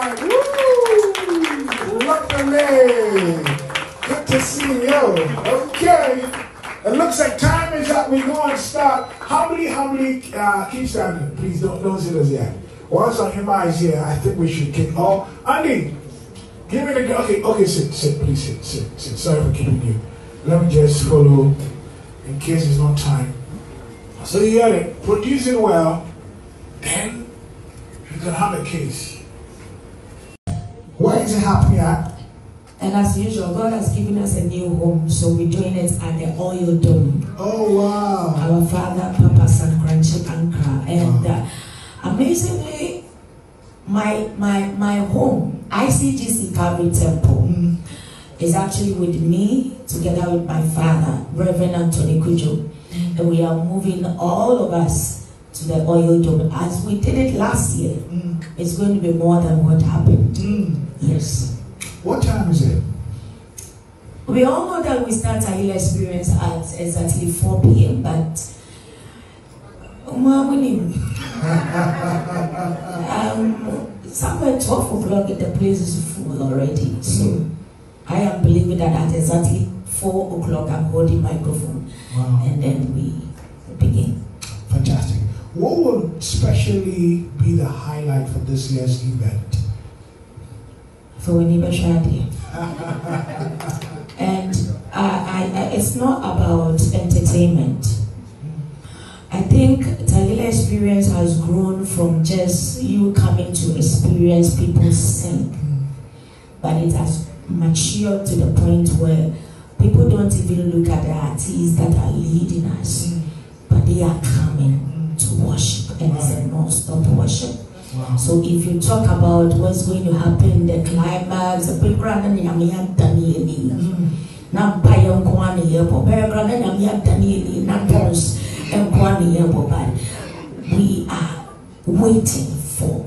Stanley. Good to see you. Okay. It looks like time is up. We're going to start. How many, how many, uh, keep standing. Please don't, don't sit us yet. Once our Hima is here, I think we should kick off. Andy, give me the, okay, okay, sit, sit, please sit, sit, sit. Sorry for keeping you. Let me just follow in case it's not time. So you got it. Producing well, then you can have a case. Where is it happening at? And as usual, God has given us a new home, so we're doing it at the Oil Dome. Oh, wow. Our father, Papa Sankranchi Ankara. And uh, amazingly, my, my, my home, ICGC Calvary Temple, Mm. is actually with me, together with my father, Reverend Anthony Kujo. And we are moving all of us to the Oil Dome. As we did it last year, Mm. it's going to be more than what happened. Mm. Yes. What time is it? We all know that we start our healing experience at exactly 4 p.m., but um, somewhere 12 o'clock the place is full already. So I am believing that at exactly 4 o'clock I'm holding microphone Wow. and then we begin. Fantastic. What would especially be the highlight for this year's event? For Winnipeg Shadi. And uh, I, I, it's not about entertainment. I think Tehilah experience has grown from just you coming to experience people sing, but it has matured to the point where people don't even look talk about what's going to happen, the climax, the background, and Yamiya Danieli, na mpaeɛ nko ara na yɛbɔ bɛyɛ kora na nyame adane na dɔrs nko ara na yɛbɔ but we are waiting for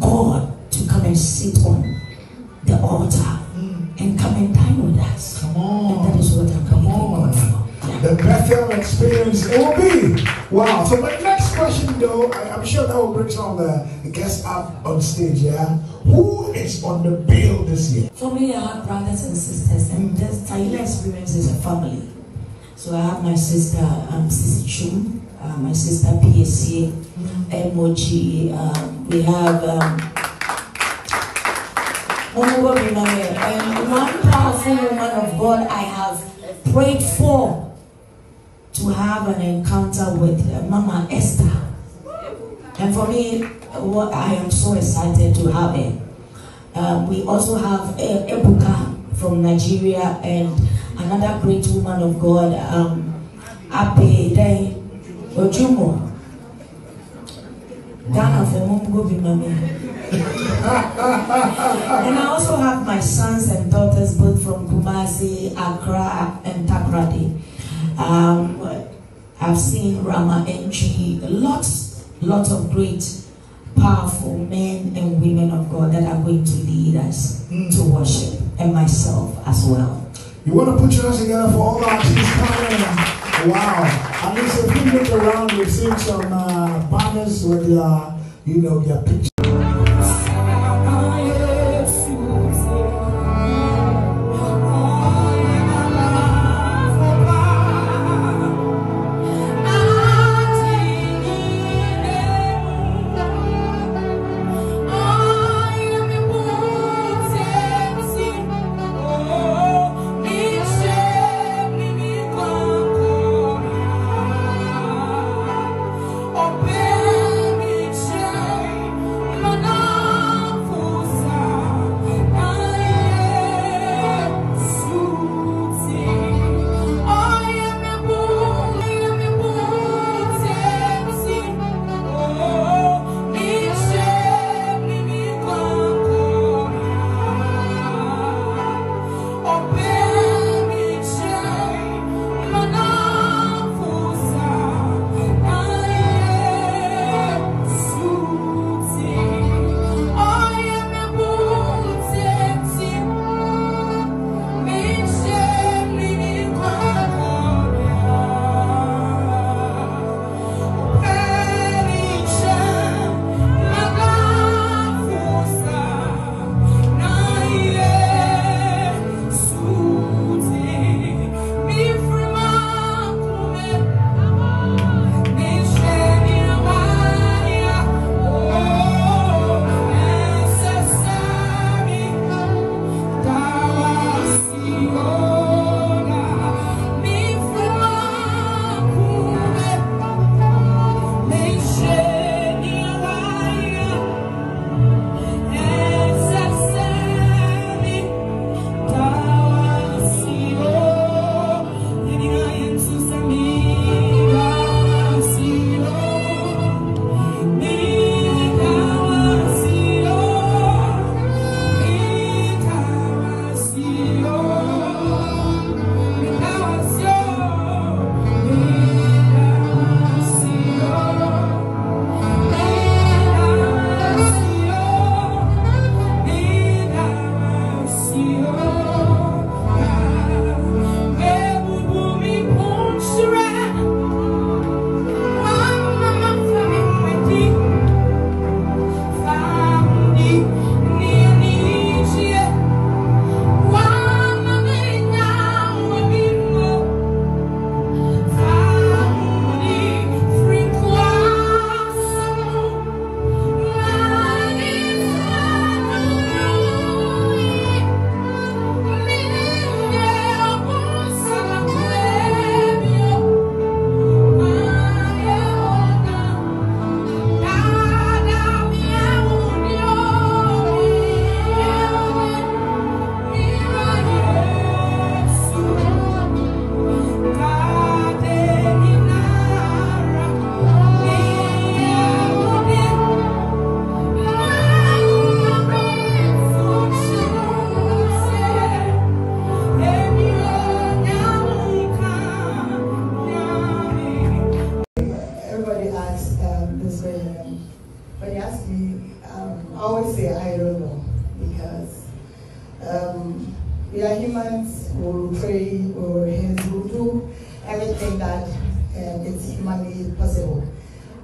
God to come and sit on the altar mm. and come and dine with us. Come And that on. is what I'm Come on. God for. Yeah. The Bethel experience it will be. Wow. So my next question though, I, I'm sure that will bring some of the guests up on stage, yeah? Who is on the bill this year? For me, I have brothers and sisters, and this Tehilah experience is a family. So I have my sister, um, Ceccy Twum, uh, my sister PSC, MOG. Um, we have um, Honorable Biname, and one powerful woman of God I have prayed for to have an encounter with uh, Mama Esther. And for me, what I am so excited to have it. Um, we also have e- Ebuka from Nigeria and another great woman of God, um, Ape Day Ojumo. And I also have my sons and daughters both from Kumasi, Accra, and Takoradi. Um, I've seen Rama NG, lots, lots of great, powerful men and women of God that are going to lead us to worship, and myself as well. You want to put your hands together for all the artists coming? Wow. I mean, so if you look around, you've seen some uh, banners with their, you know, their pictures.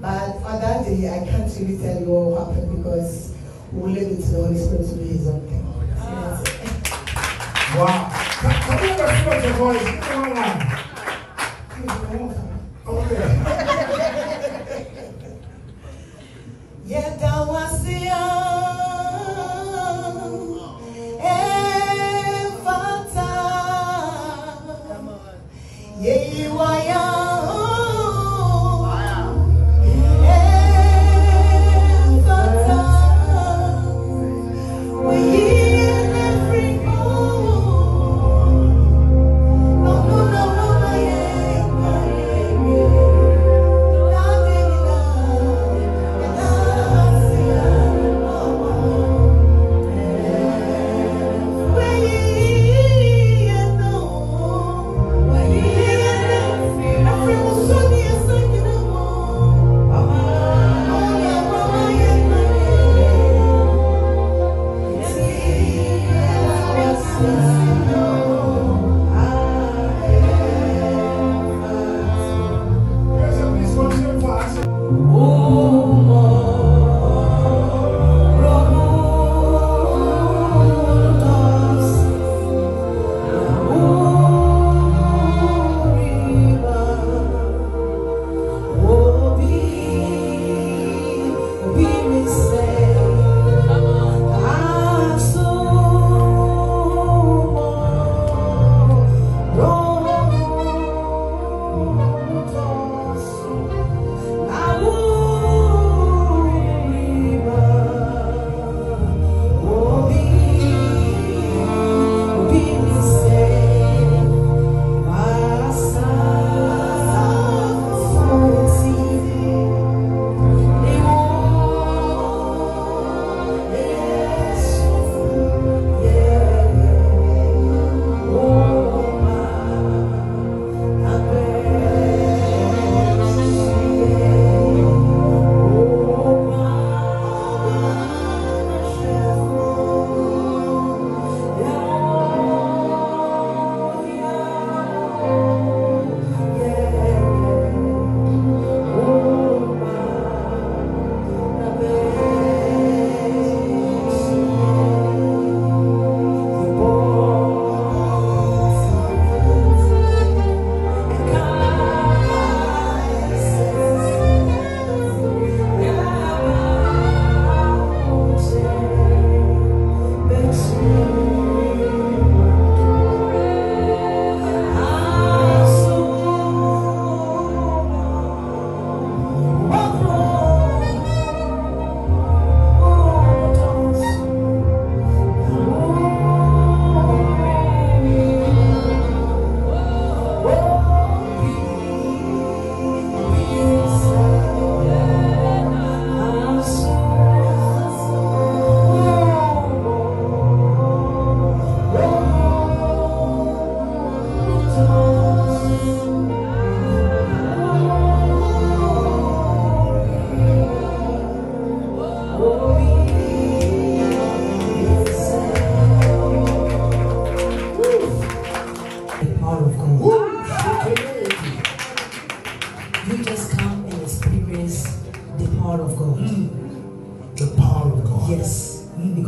But on that day, I can't really tell you what happened because we'll leave it to the Holy Spirit to do His own thing. Oh, wow. Can, can we have a feel of your voice? Come on. Okay.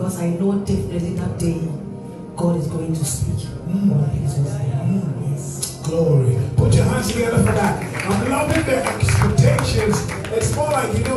Because I know definitely that day God is going to speak mm. people's. Yes. Glory. Put your hands together for that. I'm loving the expectations. It's more like, you know, I, you know, Albra. You know,